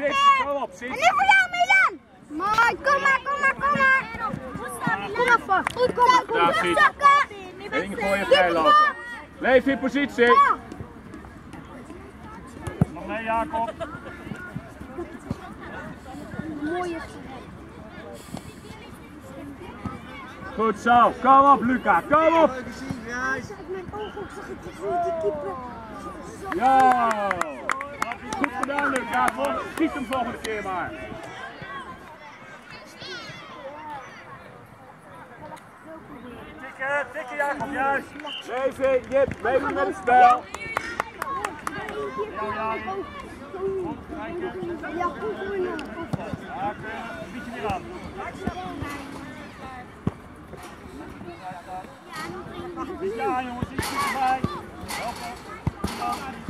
zit. Kom op, En nu voor jou, Milan! Mooi, kom maar, kom maar, kom maar! Kom. Goed, kom maar, kom maar. ziet. Zakken! Eén vrij laten. Blijf in positie. Ja. Nog mee, Jacob. Mooie. Goed zo. Kom op, Luca. Kom op. Uit mijn ogen zag ik keeper. Ja. Goed Luca. Vol- Schiet hem volgende keer maar. Tikken, tikken Jacob, juist. Leven, Jip, meedoen met het spel. Ja, goed voor je. Ja, weer aan. Ja jongens, erbij. Help, help.